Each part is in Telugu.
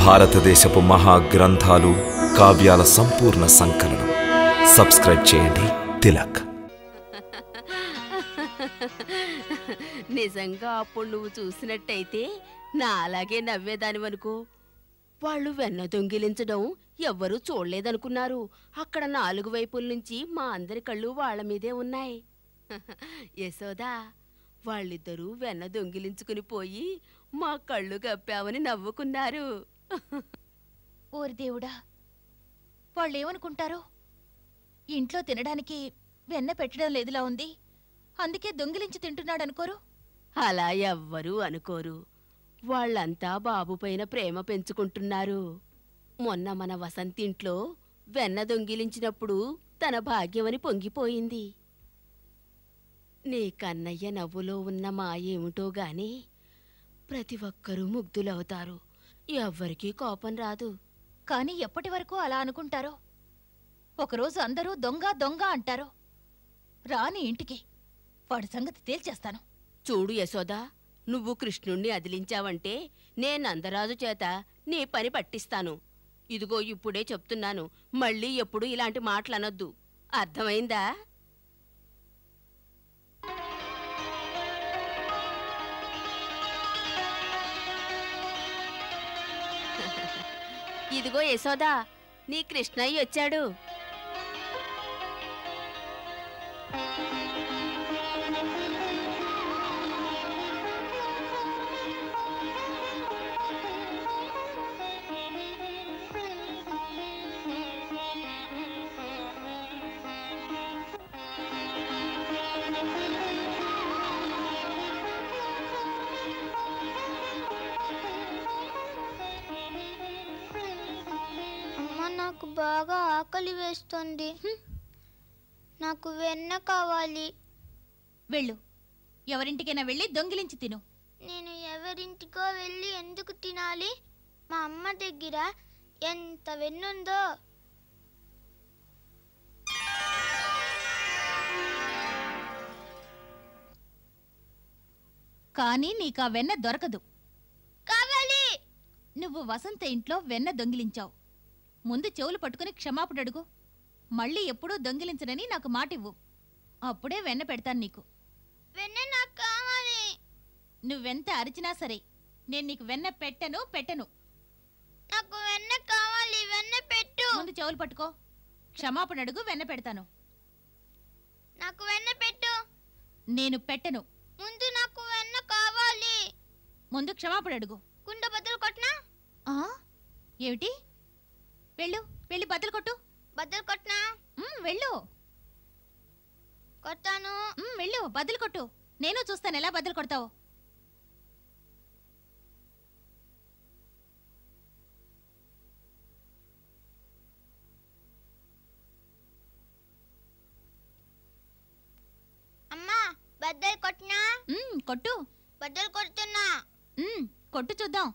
భారతదేశపు మహా గ్రంథాలు కావ్యాల సంపూర్ణ సంకలనం. సబ్స్క్రైబ్ చేయండి. తిలక్. నిజంగా అప్పుడు నువ్వు చూసినట్టయితే నా అలాగే నవ్వేదానివనుకో వాళ్ళు వెన్న దొంగిలించడం ఎవ్వరూ చూడలేదనుకున్నారు. అక్కడ నాలుగు వైపుల నుంచి మా అందరి కళ్ళు వాళ్ళ మీదే ఉన్నాయి. యశోదా వాళ్ళిద్దరూ వెన్న దొంగిలించుకుని పోయి మా కళ్ళు కప్పామని నవ్వుకున్నారు. ఓరి దేవుడా వాళ్ళేమనుకుంటారో? ఇంట్లో తినడానికి వెన్న పెట్టడం లేదులా ఉంది. అందుకే దొంగిలించి తింటున్నాడనుకోరు? అలా ఎవ్వరూ అనుకోరు. వాళ్ళంతా బాబు పైన ప్రేమ పెంచుకుంటున్నారు. మొన్న మన వసంతింట్లో వెన్న దొంగిలించినప్పుడు తన భాగ్యమని పొంగిపోయింది. నీ కన్నయ్య నవ్వులో ఉన్న మా ఏమిటో గాని ప్రతి ఒక్కరూ ముగ్ధులవుతారు. ఎవ్వరికీ కోపం రాదు. కానీ ఎప్పటి వరకు అలా అనుకుంటారో? ఒకరోజు అందరూ దొంగ దొంగ అంటారో? రాని ఇంటికి వాడి సంగతి తేల్చేస్తాను. చూడు యశోదా నువ్వు కృష్ణుణ్ణి అదిలించావంటే నేనందరాజు చేత నీ పని పట్టిస్తాను. ఇదిగో ఇప్పుడే చెప్తున్నాను మళ్ళీ ఎప్పుడు ఇలాంటి మాటలనొద్దు. అర్థమైందా? ఇదిగో యశోదా నీ కృష్ణయ్య వచ్చాడు. ఆకలి వేస్తుంది. నాకు వెన్న కావాలి. వెళ్ళు. ఎవరింటికైనా వెళ్ళి దొంగిలించి తిను. నేను ఎవరింటికో వెళ్ళి ఎందుకు తినాలి? మా అమ్మ దగ్గర ఎంత వెన్నుందో. కానీ నీకా వెన్న దొరకదు. కావాలి! నువ్వు వసంత ఇంట్లో వెన్న దొంగిలించావు. ముందు చెవులు పట్టుకుని క్షమాపణ అడుగు. మళ్ళీ ఎప్పుడూ దొంగిలించనని నాకు మాటివ్వు. అప్పుడే వెన్న పెడతాను నీకు. వెన్న నాకు కావాలి. నువ్వెంత అరిచినా సరే నేను నీకు వెన్న పెట్టను పెట్టను. నాకు వెన్న కావాలి వెన్న పెట్టు. ముందు చెవులు పట్టుకో. క్షమాపణ అడుగు వెన్న పెడతాను. నాకు వెన్న పెట్టు. నేను పెట్టను. ముందు నాకు వెన్న కావాలి. ముందు క్షమాపణ అడుగు. కుండ బద్దలు కొట్టినా? ఆ? ఏమిటి? వెళ్ళు వెళ్ళి బద్దలు కొట్టు. బద్దలు కొట్టినా? వెళ్ళు. కొట్టాను వెళ్ళు బద్దలు కొట్టు. నేను చూస్తాను ఎలా బద్దలు కొడతావో. అమ్మా బద్దలు కొట్టినా? కొట్టు. బద్దలు కొడుతున్నా. కొట్టు చూద్దాం.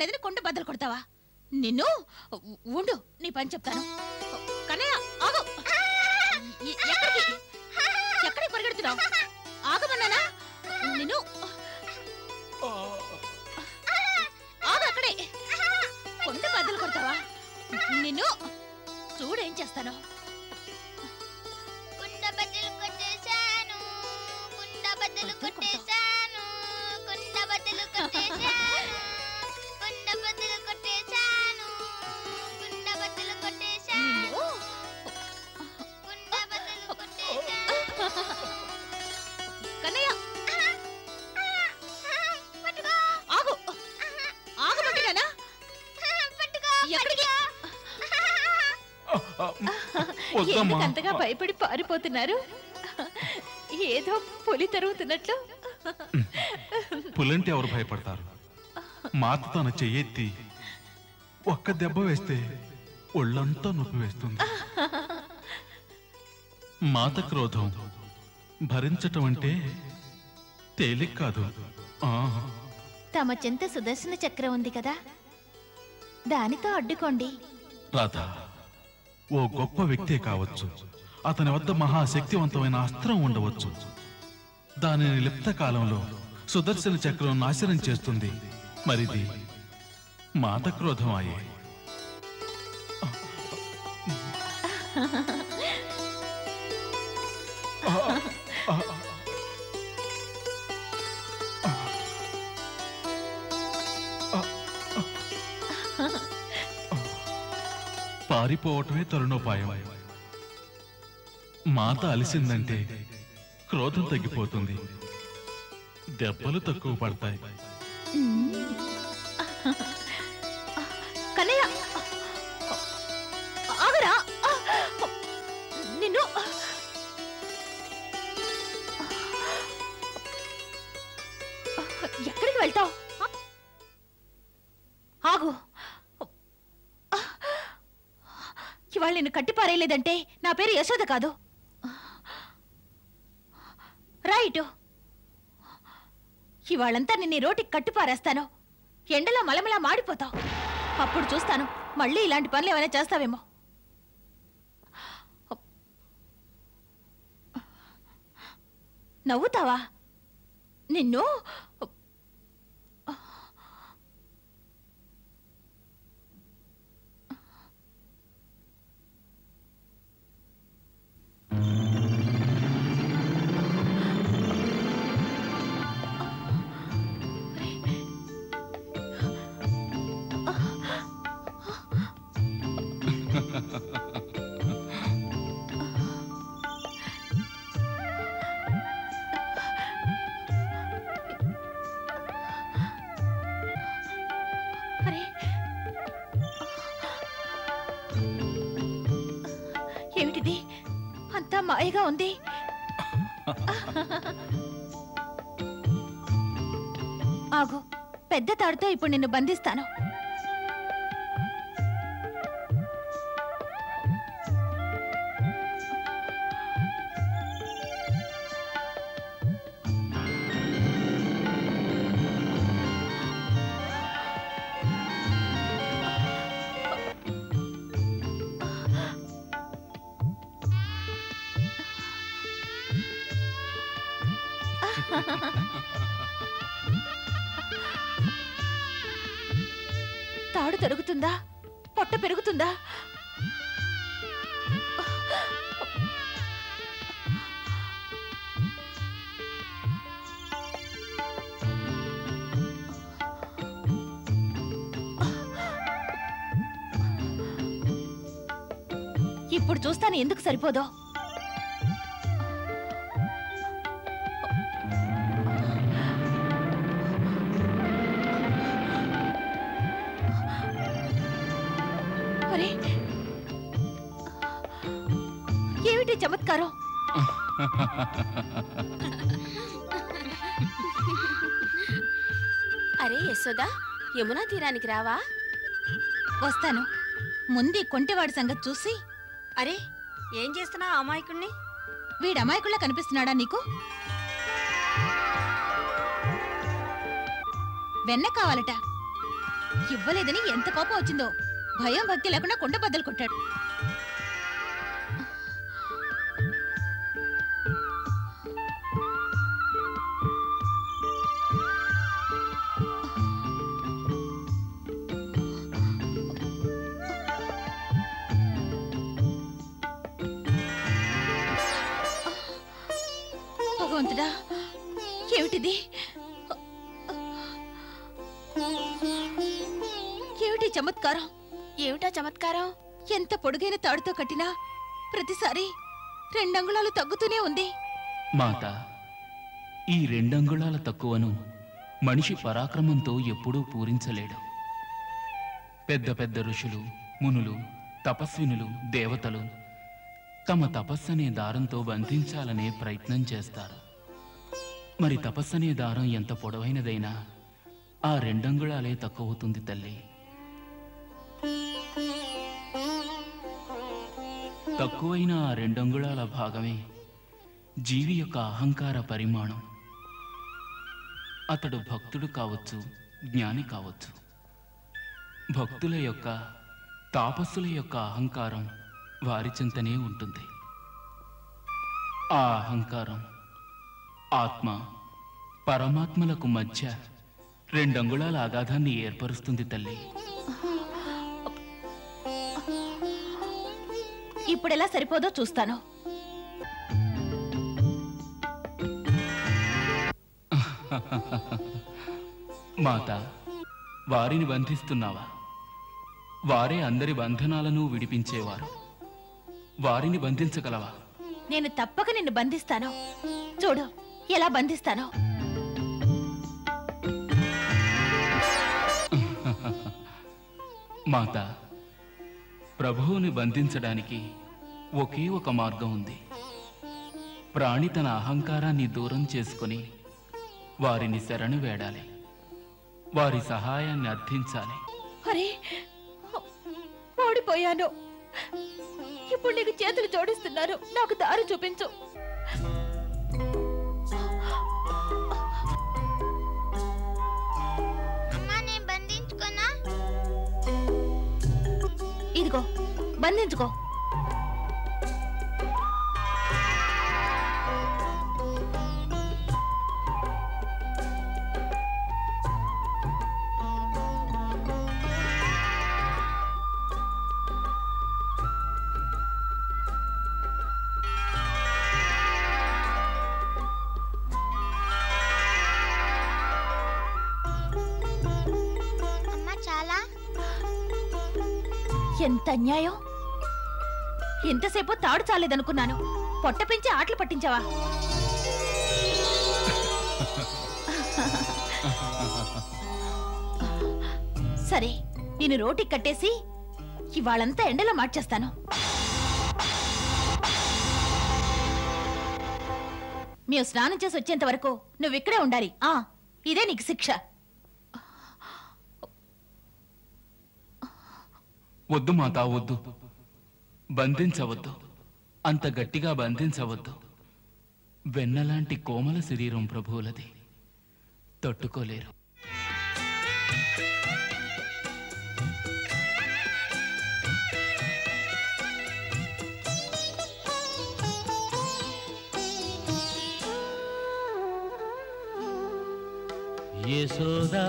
పెన్న పెట్టలేదని కొండ బద్దలు కొడతావా? నిన్ను? ఉండు నీ పని చెప్తాను. కన్నయ్య ఆగు. ఎక్కడికి? ఎక్కడికి పరిగెడుతున్నావు? ఆగమన్నానా? నిన్ను? ఆగు అక్కడే. కొండ బద్దలు కొడతావా? నిన్ను? చూడేం చేస్తాను. ఎందుకంతగా భయపడి పారిపోతున్నారు? ఏదో పులి తరుగుతున్నట్లు. పులంటే ఎవరు భయపడతారు? మాత తన చెయ్యెత్తి ఒక్క దెబ్బ వేస్తే ఒళ్ళంతా నొప్పి వేస్తుంది. మాత క్రోధం భరించటం అంటే తేలిక కాదు. ఆ, తమ చెంత సుదర్శన చక్రం ఉంది కదా? దానితో అడ్డుకోండి. రాధ ఓ గొప్ప వ్యక్తే కావచ్చు. అతని వద్ద మహాశక్తివంతమైన అస్త్రం ఉండవచ్చు. దానిని లిప్త కాలంలో సుదర్శన చక్రం నాశనం చేస్తుంది. మరిది మాత క్రోధం పారిపోవటమే తరుణోపాయం. మాత అలిసిందంటే క్రోధం తగ్గిపోతుంది. దెబ్బలు తక్కువ పడతాయి. కన్నయ్య ఆగరా? నిన్ను ఎక్కడికి వెళ్తావు? ఆగు. ఇవాళ నిన్ను కట్టిపారేయలేదంటే నా పేరు యశోద కాదు. రైట్ ఇవాళంతా నిన్ను రోటికి కట్టిపారేస్తాను ఎండలో మలమలా మాడిపోతావు. అప్పుడు చూస్తాను మళ్ళీ ఇలాంటి పనులు ఏమైనా చేస్తావేమో. నవ్వుతావా? నిన్ను? మాయగా ఉంది. ఆగు పెద్ద తాడుతో ఇప్పుడు నిన్ను బంధిస్తాను. తాడు తరుగుతుందా? పొట్ట పెరుగుతుందా? ఇప్పుడు చూస్తాను ఎందుకు సరిపోదో. అరే యశోదా యమునా తీరానికి రావా? వస్తాను. ముందు కొంటెవాడి సంగతి చూసి. అరే ఏం చేస్తున్నావు అమాయకుణ్ణి? వీడు అమాయకుల్లా కనిపిస్తున్నాడా నీకు? వెన్న కావాలట. ఇవ్వలేదని ఎంత కోపం వచ్చిందో. భయం భక్తి లేకుండా కొండ బద్దలు కొట్టాడు. పొడుగైన తాడుతో కట్టినా ప్రతిసారి రెండంగుళాలు తగ్గుతూనే ఉంది. మాత ఈ రెండంగుళాల తక్కువను మనిషి పరాక్రమంతో ఎప్పుడూ పూరించలేడు. పెద్ద పెద్ద ఋషులు మునులు తపస్వినులు దేవతలు తమ తపస్సనే దారంతో బంధించాలనే ప్రయత్నం చేస్తారు. మరి తపస్సనే దారం ఎంత పొడవైనదైనా ఆ రెండంగుళాలే తక్కువవుతుంది తల్లి. తక్కువైన రెండంగుళాల భాగమే జీవి యొక్క అహంకార పరిమాణం. అతడు భక్తుడు కావచ్చు జ్ఞాని కావచ్చు. భక్తుల యొక్క తాపస్సుల యొక్క అహంకారం వారి చింతనే ఉంటుంది. ఆ అహంకారం ఆత్మ పరమాత్మలకు మధ్య రెండంగుళాల అగాధాన్ని ఏర్పరుస్తుంది తల్లి. ఇప్పుడెలా సరిపోదో చూస్తాను. మాత వారిని బంధిస్తున్నావా? వారే అందరి బంధనాలను విడిపించేవారు. వారిని బంధించగలవా? నేను తప్పక నిన్ను బంధిస్తాను. చూడు ఎలా బంధిస్తానో. మాత ప్రభువుని బంధించడానికి ఒకే ఒక మార్గం ఉంది. ప్రాణి తన అహంకారాన్ని దూరం చేసుకుని వారిని శరణు వేడాలి. వారి సహాయాన్ని అర్థించాలి. అరే ఓడిపోయాను. ఇప్పుడు నీకు చేతులు జోడిస్తున్నారు. నాకు దారి చూపించు. ఇదిగో బంధించుకో. ఎంత అన్యాయం? ఎంతసేపు తాడు చాలేదనుకున్నాను. పొట్ట పెంచి ఆటలు పట్టించావా? సరే నేను రోటికి కట్టేసి ఇవాళంతా ఎండలో మార్చేస్తాను. మేము స్నానం చేసి వచ్చేంత వరకు నువ్వు ఇక్కడే ఉండాలి. ఆ ఇదే నీకు శిక్ష. వద్దు మాత వద్దు. బంధించవద్దు. అంత గట్టిగా బంధించవద్దు. వెన్నలాంటి కోమల శరీరం ప్రభువులది. తట్టుకోలేరు. యశోదా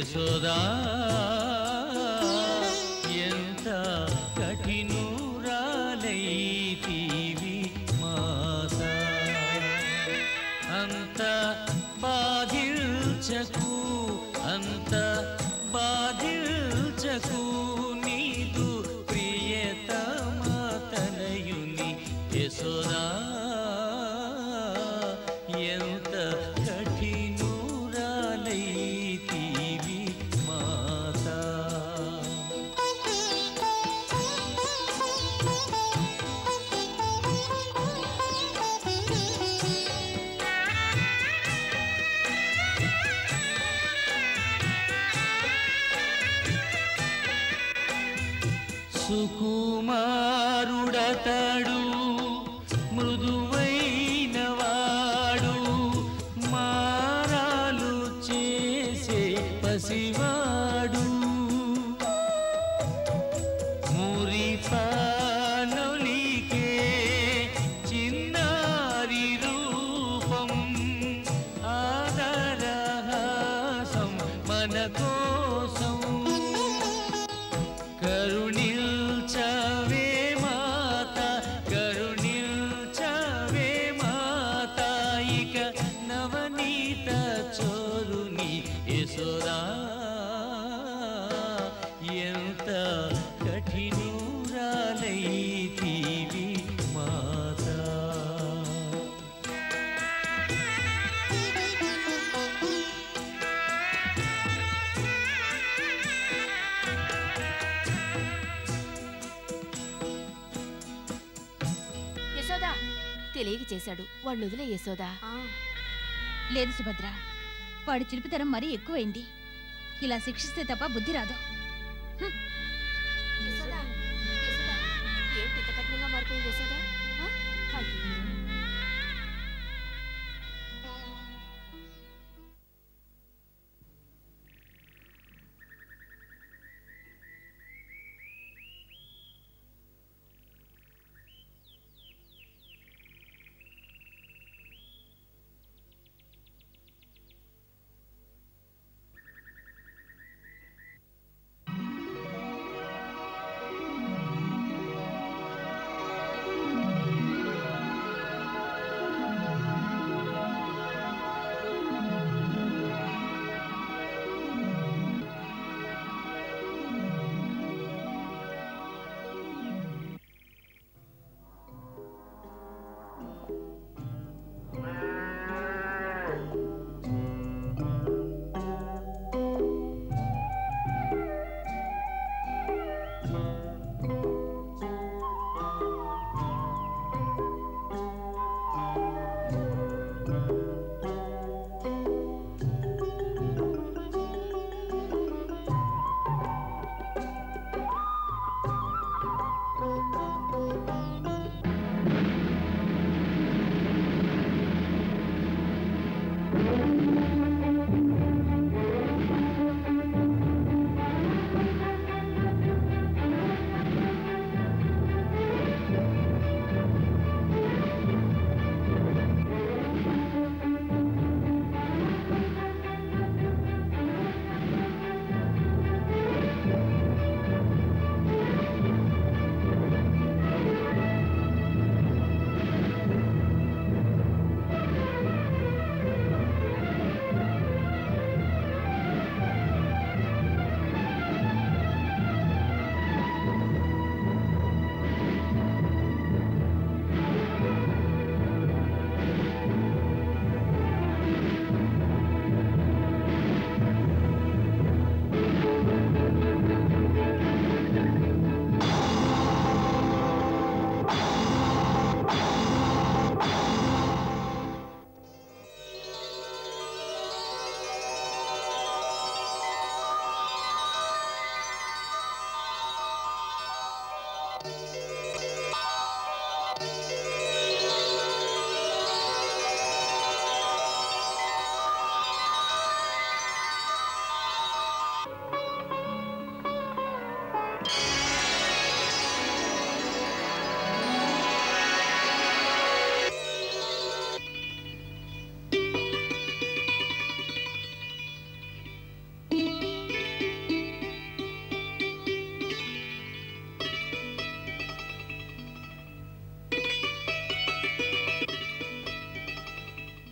యశోదా ఎంత కఠినూరాలైతీవి మాత. అంత బాధిల్చకు అంత బాధిల్చకు See you. తెలియక చేశాడు. వాళ్ళు వదిలే యశోదా. లేదు సుభద్ర. వాడి చిలిపితనం మరీ ఎక్కువైంది. ఇలా శిక్షిస్తే తప్ప బుద్ధి రాదు.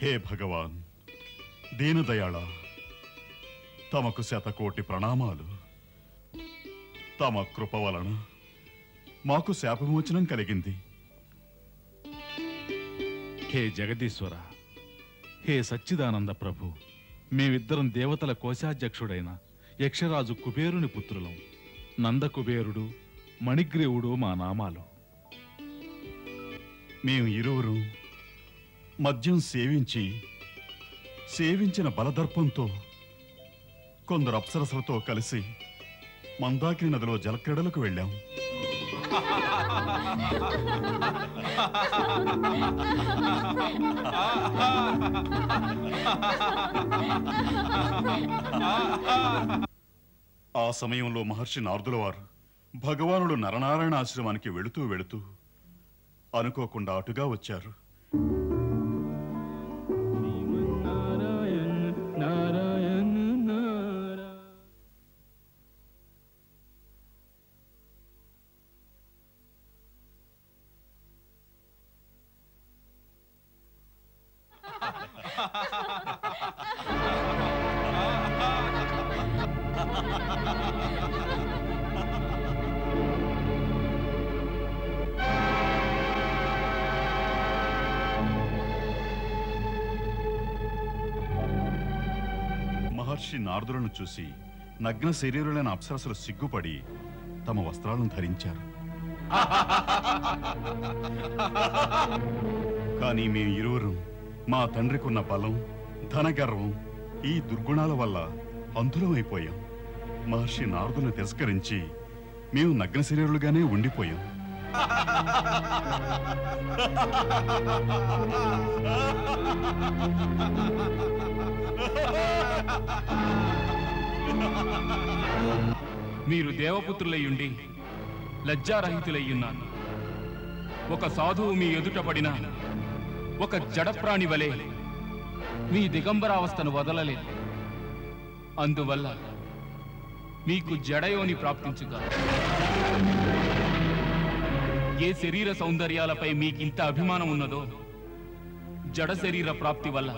హే భగవాన్ దీనదయాళ తమకు శతకోటి ప్రణామాలు. తమ కృప వలన మాకు శాపమోచనం కలిగింది. హే జగదీశ్వర హే సచ్చిదానంద ప్రభు మేమిద్దరం దేవతల కోశాధ్యక్షుడైన యక్షరాజు కుబేరుని పుత్రులం నందకుబేరుడు మణిగ్రీవుడు మా నామాలు. మేము ఇరువురు మద్యం సేవించి సేవించిన బలదర్పంతో కొందరు అప్సరసలతో కలిసి మందాకిని నదిలో జలక్రీడలకు వెళ్ళాం. ఆ సమయంలో మహర్షి నారదుల వారు భగవానుడు నరనారాయణ ఆశ్రమానికి వెళుతూ వెళుతూ అనుకోకుండా అటుగా వచ్చారు. మహర్షి నారదులను చూసి నగ్న శరీరులైన అప్సరసలు సిగ్గుపడి తమ వస్త్రాలను ధరించారు. కానీ మేము ఇరువురు మా తండ్రికున్న బలం ధనగర్వం ఈ దుర్గుణాల వల్ల అంధులమైపోయాం మహర్షి నారదుని తిరస్కరించి మేము నగ్న శరీరులుగానే ఉండిపోయాం. మీరు దేవపుత్రులయ్యుండి లజ్జారహితులయ్యున్నాను. ఒక సాధువు మీ ఎదుట పడిన ఒక జడప్రాణి వలె మీ దిగంబరావస్థను వదలలేదు. అందువల్ల మీకు జడయోని ప్రాప్తించుగా. ఏ శరీర సౌందర్యాలపై మీకింత అభిమానం ఉన్నదో జడ శరీర ప్రాప్తి వల్ల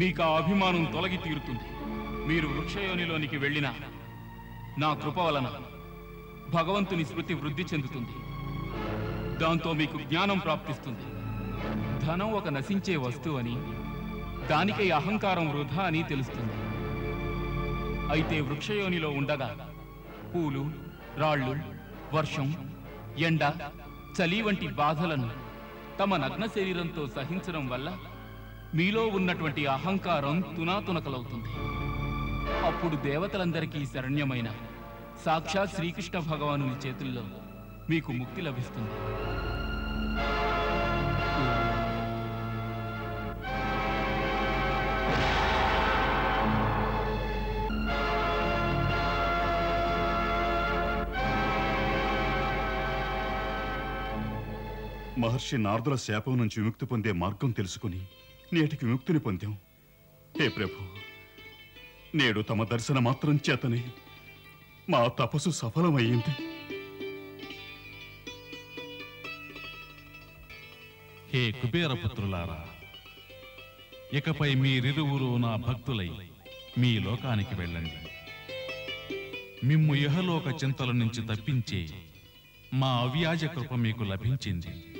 మీకు ఆ అభిమానం తొలగి తీరుతుంది. మీరు వృక్షయోనిలోనికి వెళ్ళినా నా కృప వలన భగవంతుని స్మృతి వృద్ధి చెందుతుంది. దాంతో మీకు జ్ఞానం ప్రాప్తిస్తుంది. ధనం ఒక నశించే వస్తువు అని దానికై అహంకారం వృధా అని తెలుస్తుంది. అయితే వృక్షయోనిలో ఉండగా పూలు రాళ్ళు వర్షం ఎండ చలి వంటి బాధలను తమ నగ్న శరీరంతో సహించడం వల్ల మీలో ఉన్నటువంటి అహంకారం తునాతునకలవుతుంది. అప్పుడు దేవతలందరికీ శరణ్యమైన సాక్షాత్ శ్రీకృష్ణ భగవాను చేతుల్లో మీకు ముక్తి లభిస్తుంది. మహర్షి నారదుల శాపం నుంచి విముక్తి పొందే మార్గం తెలుసుకుని నేటికి విముక్తిని పొందాం. హే ప్రభు నేడు తమ దర్శన మాత్రం చేతనే మా తపస్సు సఫలమయ్యింది. హే కుబేరపుత్రులారా ఇకపై మీరిరువురు నా భక్తులై మీ లోకానికి వెళ్ళండి. మిమ్ము ఇహలోక చింతల నుంచి తప్పించే మా అవ్యాజ కృప మీకు లభించింది.